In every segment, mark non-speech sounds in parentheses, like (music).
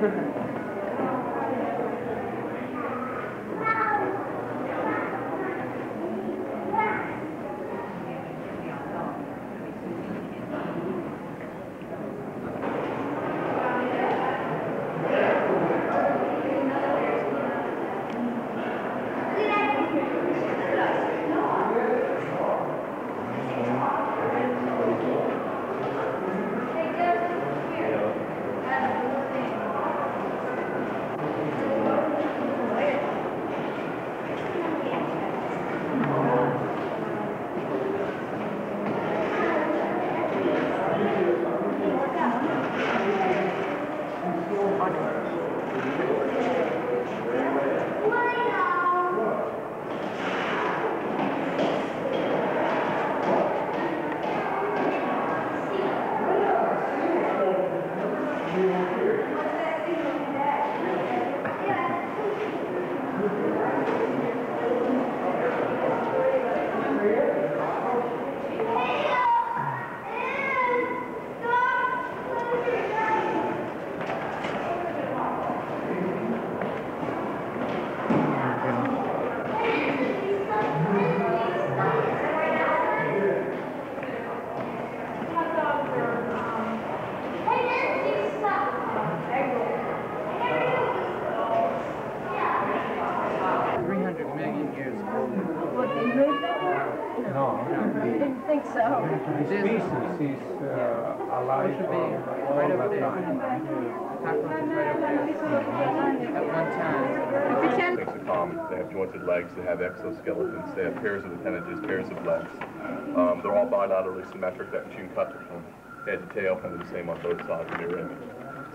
是 (laughs) 很 so. the species is uh, alive Should be all, right over the there. time. Cockroach is right over there. At one time. Pretend things common. They have jointed legs, they have exoskeletons, they have pairs of appendages, pairs of legs. Um, they're all bilaterally symmetric, that machine cut from head to tail, kind of the same on both sides of their image.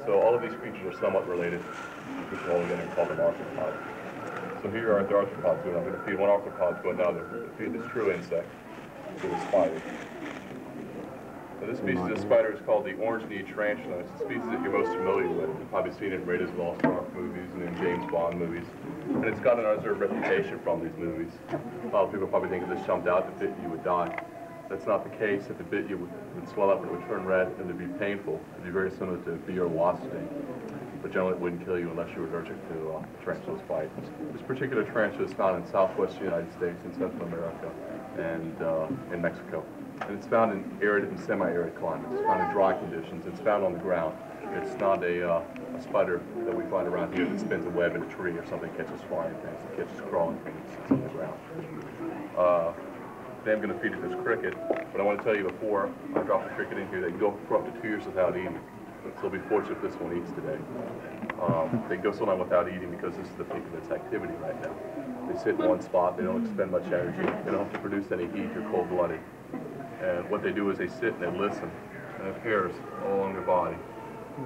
So all of these creatures are somewhat related, which we're all together called an arthropod. So here are the arthropods doing. I'm going to feed one arthropod to another. I'm going to feed this true insect to the spider. So this species of spider is called the orange-kneed tarantula. It's the species that you're most familiar with. You've probably seen it in Raiders of the Lost Ark movies and in James Bond movies. And it's got an undeserved reputation from these movies. A lot of people probably think if this jumped out, the bit you would die. That's not the case. If it bit you, it would, swell up and it would turn red and it would be painful. It would be very similar to a bee or wasp sting. But generally it wouldn't kill you unless you were allergic to uh, tarantula's bite. This particular tarantula is found in southwest United States, and Central America, and uh, in Mexico. And it's found in arid and semi-arid climates. It's found in dry conditions. It's found on the ground. It's not a, uh, a spider that we find around here that spins a web in a tree or something, catches flying things. It catches crawling things. It's on the ground. Uh, today I'm going to feed it this cricket, but I want to tell you before I drop the cricket in here, they can go for up to two years without eating. So be fortunate if this one eats today. Um, go so long without eating because this is the peak of its activity right now. They sit in one spot, they don't expend much energy, they don't have to produce any heat, they're cold-blooded. And what they do is they sit and they listen, and have hairs all along their body,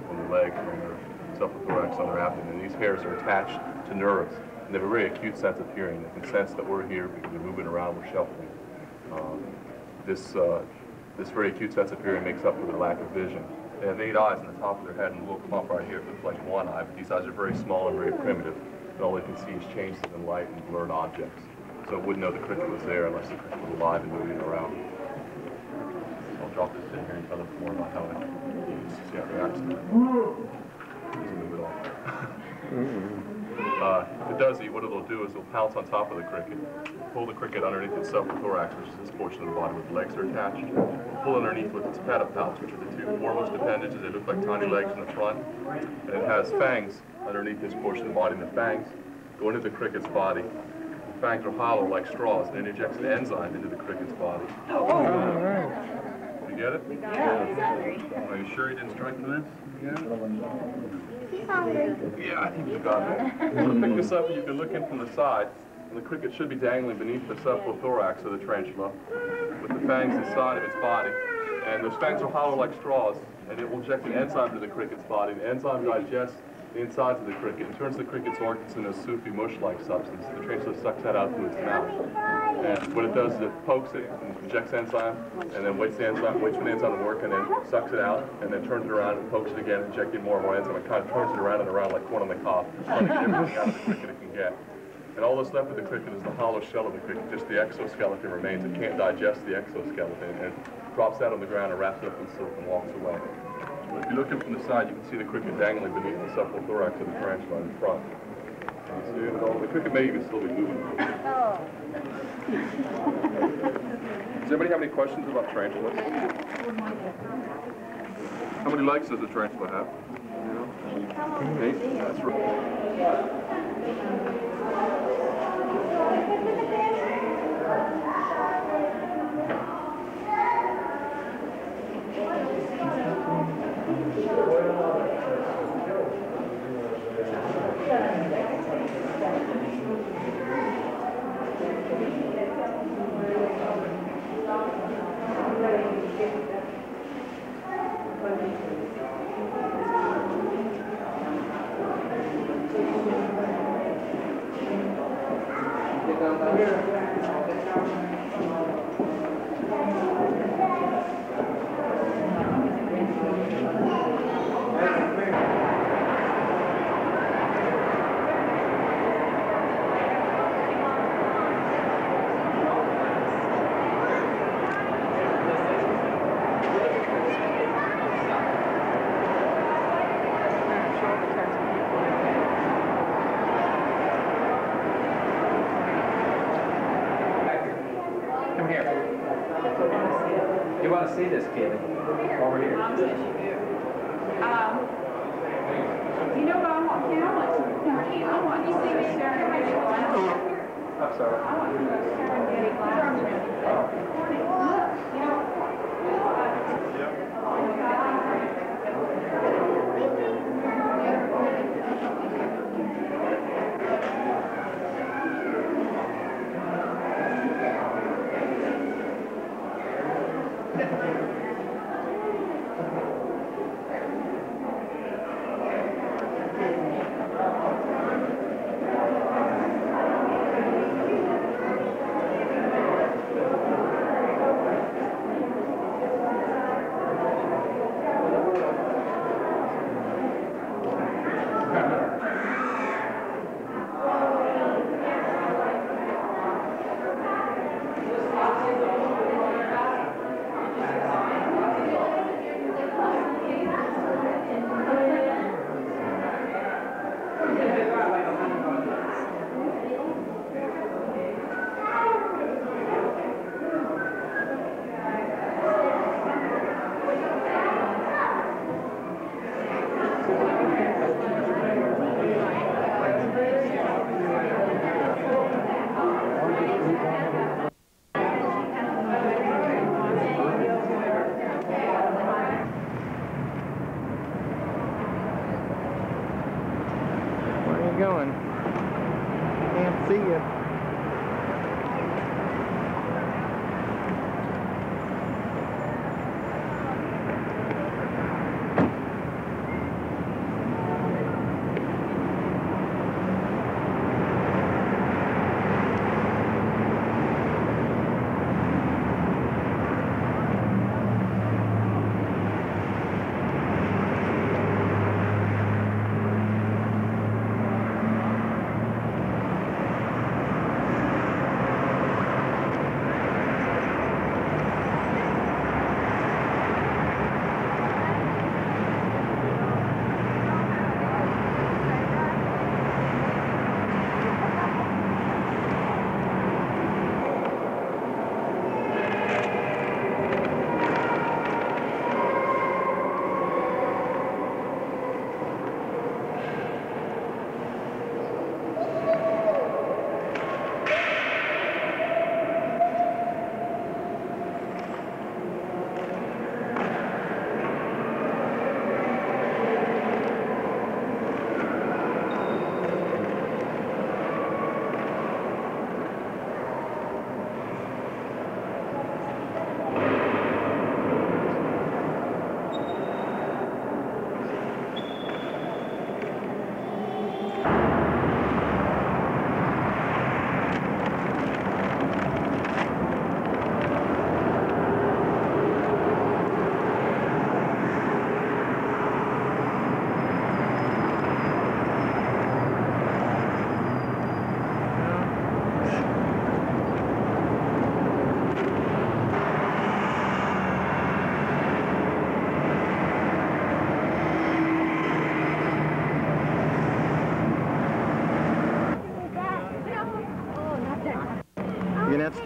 on their legs, on their subthorax, on their abdomen. And these hairs are attached to nerves, and they have a very acute sense of hearing. They can sense that we're here because we're moving around, we're shuffling. Um, this, uh, this very acute sense of hearing makes up for their lack of vision. They have eight eyes on the top of their head and a little clump right here. It looks like one eye, but these eyes are very small and very primitive. And all they can see is changes in light and blurred objects. So it wouldn't know the cricket was there unless the cricket was alive and moving around. So I'll drop this in here and tell them more about how it see how it reacts to it. Doesn't move at all. Uh, if it does eat, what it'll do is it'll pounce on top of the cricket, pull the cricket underneath its subthorax, which is this portion of the body where the legs are attached, pull underneath with its pedipalps, which are the two foremost appendages. They look like tiny legs in the front. And it has fangs underneath this portion of the body, and the fangs go into the cricket's body. The fangs are hollow like straws, and it injects an enzyme into the cricket's body. You get it? Yeah. Are you sure you didn't strike the miss? Yeah, I think you got it. I'm gonna pick this up and you can look in from the side. And the cricket should be dangling beneath the cephalothorax of the tarantula with the fangs inside of its body. And those fangs are hollow like straws, and it will inject an enzyme into the cricket's body. The enzyme digests the insides of the cricket turns the cricket's organs into a soupy mush-like substance. The tarantula sucks that out through its mouth. And what it does is it pokes it, and injects enzyme, and then waits the enzyme, waits for the enzyme to work, and then sucks it out, and then turns it around and pokes it again, injecting more and more enzyme. It kind of turns it around and around like corn on the cob, trying to get everything out of the cricket it can get. And all that's left of the cricket is the hollow shell of the cricket. Just the exoskeleton remains. It can't digest the exoskeleton and drops that on the ground and wraps it up in silk and walks away. If you're looking from the side, you can see the cricket dangling beneath the cephalothorax of the tarantula in front. You see it all? The cricket may even still be moving. Oh. (laughs) Does anybody have any questions about tarantulas? How many legs does a tarantula have? Eight? That's right.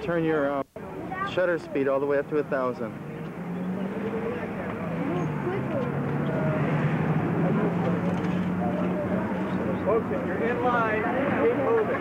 Turn your uh, shutter speed all the way up to a thousand. Folks, if you're in line, keep moving.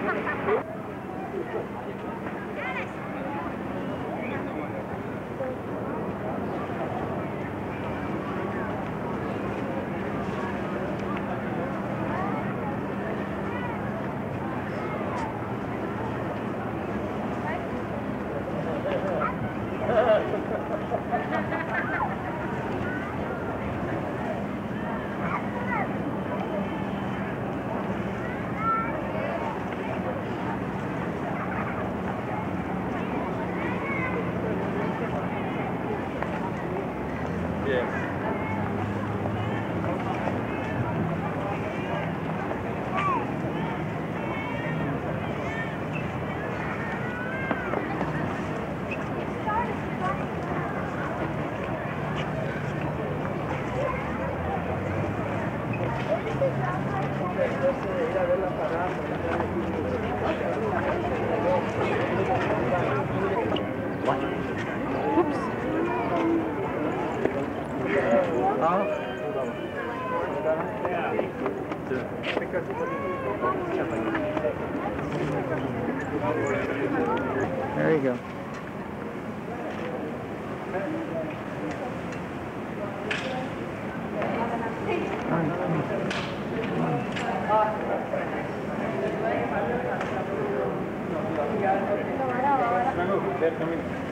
See